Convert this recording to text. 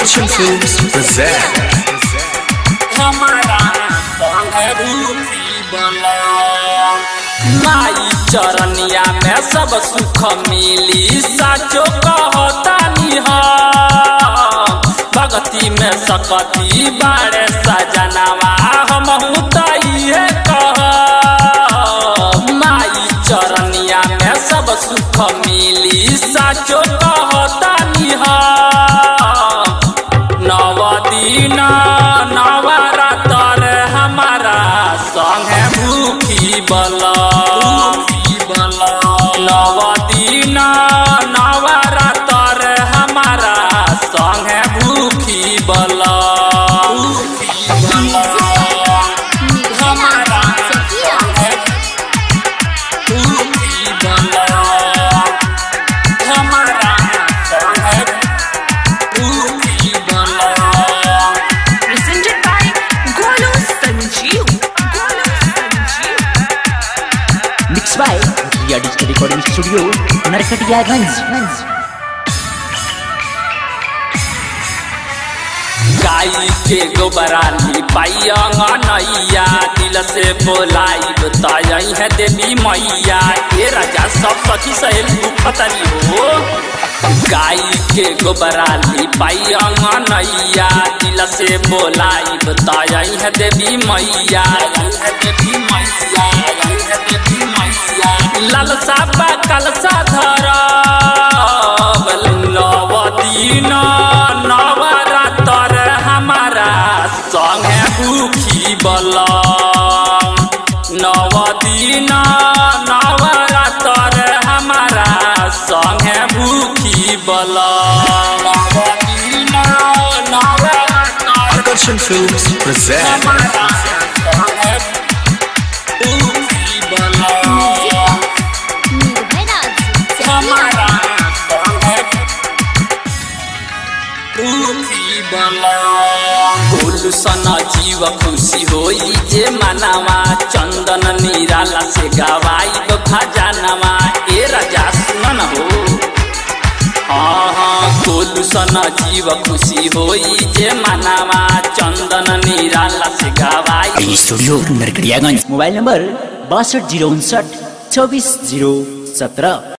Action Films present. माई चरनिया में सब सुख मिली साचो कहतानी ह में सकती बारे सजनवा हम तइहे कह। नव Ria Digital Recording Studio, Narkatiyaganj. गाई के गोबरा लिपाई अंगनैया दिल से बोलाई बताई है देवी मैया। ये राजा सब सखी सहेली खतरी हो। गाई के गोबरा लिपाई अंगनैया दिल से बोलाई बताई है देवी मैया। देवी मैया लालसा बा कलसा धर नवदीन नवरातर हमारा संगे भूखी बल। नवदीन नवरातर हमारा संगे भूखी बल। Action Films present. बल जीव खुशी होई जे मनावा। चंदन निराला से गवाई खजानवा ए राजा सुनन हो। हाँ गुलशन जीव खुशी होई जे मनावा। चंदन निराला से गवाई। स्टूडियो नरकड़ियागंज मोबाइल नंबर बासठ ज़ीरो उनसठ चौबीस ज़ीरो सत्रह।